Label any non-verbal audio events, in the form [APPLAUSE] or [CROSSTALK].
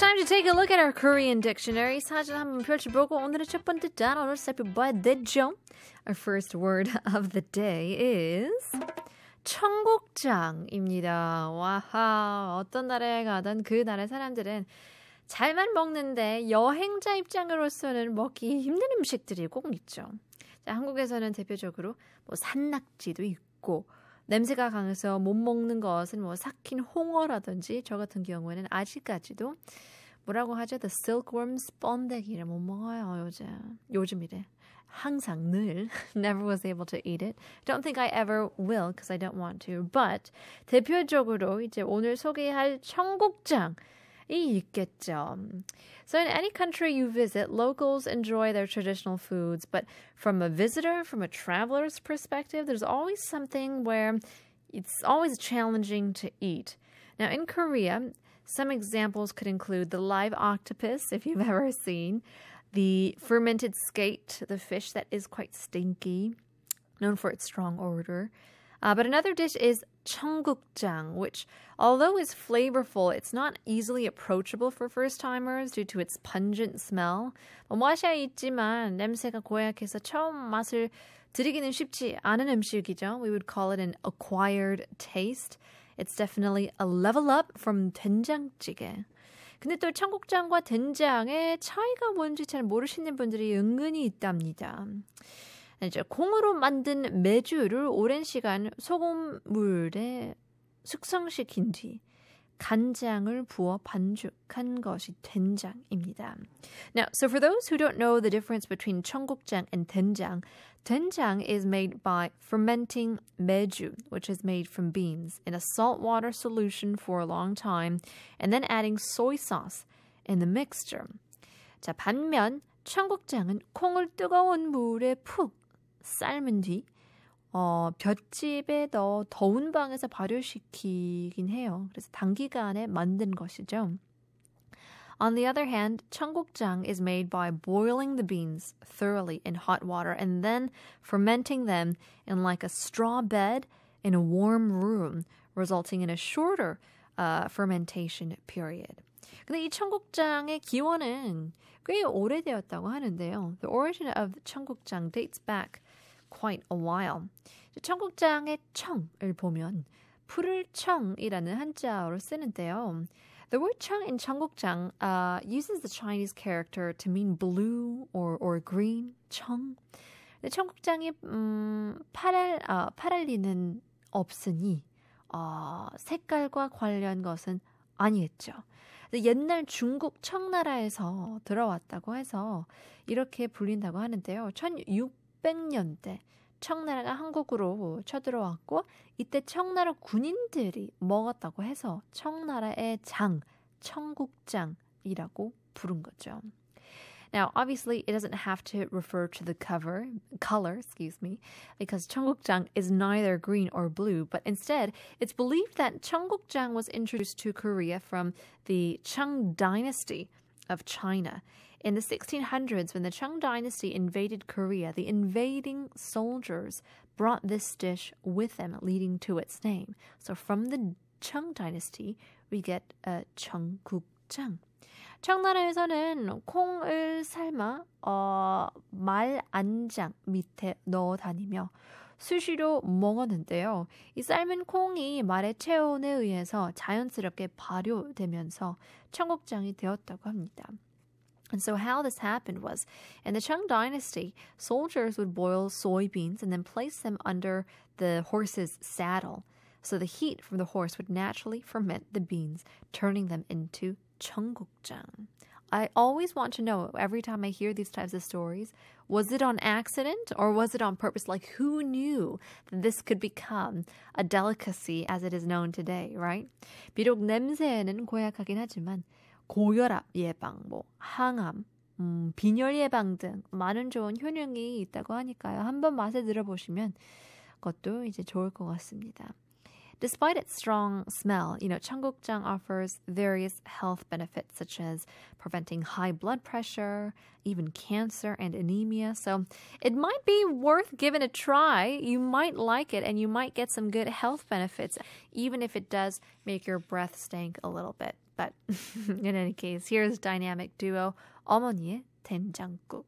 time to take a look at our Korean dictionary. 사진 한번 펼쳐보고 오늘의 첫 번째 단어를 살펴봐야 되죠. Our first word of the day is 청국장입니다. 와하, 어떤 나라에 가든 그 나라 사람들은 잘만 먹는데 여행자 입장으로서는 먹기 힘든 음식들이 꼭 있죠. 자, 한국에서는 대표적으로 뭐 산낙지도 있고 냄새가 강해서 못 먹는 것은 뭐 삭힌 홍어라든지 저 같은 경우에는 아직까지도 뭐라고 하죠? The silkworms 번데기를 못 먹어요 요즘 요즘이래 항상 늘 never was able to eat it. Don't think I ever will because I don't want to. But 대표적으로 이제 오늘 소개할 청국장 있겠죠. So in any country you visit, locals enjoy their traditional foods, but from a visitor, from a traveler's perspective, there's always something where it's always challenging to eat. Now in Korea, some examples could include the live octopus, if you've [LAUGHS] ever seen, the fermented skate, the fish that is quite stinky, known for its strong odor. Uh, but another dish is 청국장, which, although is flavorful, it's not easily approachable for first timers due to its pungent smell. 뭐 맛이야 있지만 냄새가 고약해서 처음 맛을 들이기는 쉽지 않은 음식이죠. We would call it an acquired taste. It's definitely a level up from 된장찌개. 근데 또 청국장과 된장의 차이가 뭔지 잘 모르시는 분들이 은근히 있답니다. 이제 콩으로 만든 메주를 오랜 시간 소금물에 숙성시킨 뒤 간장을 부어 반죽한 것이 된장입니다. Now, so for those who don't know the difference between 청국장 and 된장, 된장 is made by fermenting meju, which is made from beans, in a saltwater solution for a long time, and then adding soy sauce in the mixture. 자, 반면 청국장은 콩을 뜨거운 물에 푹 삶은 뒤 어, 볏짚에 넣어 더운 방에서 발효시키긴 해요. 그래서 단기간에 만든 것이죠. On the other hand, 청국장 is made by boiling the beans thoroughly in hot water and then fermenting them in like a straw bed in a warm room, resulting in a shorter uh, fermentation period. 근데 이 청국장의 기원은 꽤 오래되었다고 하는데요. The origin of 청국장 dates back quite a while. 청국장의 청을 보면 푸를 청이라는 한자어로 쓰는데요. The word 청 in 청국장 uh, uses the Chinese character to mean blue or, or green, 청. 청국장이 음, 파랄, 어, 파랄리는 없으니 어, 색깔과 관련 것은 아니겠죠. 옛날 중국 청나라에서 들어왔다고 해서 이렇게 불린다고 하는데요. 1600 년대 청나라가 한국으로 쳐들어왔고 이때 청나라 군인들이 먹었다고 해서 청나라의 장, 청국장이라고 부른 거죠. Now, obviously, it doesn't have to refer to the cover, color, excuse me, because 청국장 is neither green or blue, but instead, it's believed that 청국장 was introduced to Korea from the Chang dynasty of China. In the 1600s, when the Chang dynasty invaded Korea, the invading soldiers brought this dish with them, leading to its name. So from the Chang dynasty, we get a 청국장. 청나라에서는 콩을 삶아 어, 말 안장 밑에 넣어 다니며 수시로 먹었는데요. 이 삶은 콩이 말의 체온에 의해서 자연스럽게 발효되면서 청국장이 되었다고 합니다. And so, how this happened was in the Cheng Dynasty, soldiers would boil soybeans and then place them under the horse's saddle. So, the heat from the horse would naturally ferment the beans, turning them into 청국장. I always want to know every time I hear these types of stories was it on accident or was it on purpose? Like, who knew that this could become a delicacy as it is known today, right? 비록 냄새는 고약하긴 하지만 고혈압 예방, 뭐 항암, 음, 빈혈 예방 등 많은 좋은 효능이 있다고 하니까요. 한번 들어보시면 이제 좋을 것 같습니다. Despite its strong smell, you know, cheonggukjang offers various health benefits such as preventing high blood pressure, even cancer and anemia. So it might be worth giving a try. You might like it and you might get some good health benefits, even if it does make your breath stink a little bit. But [LAUGHS] in any case, here's dynamic duo 어머니의 된장국.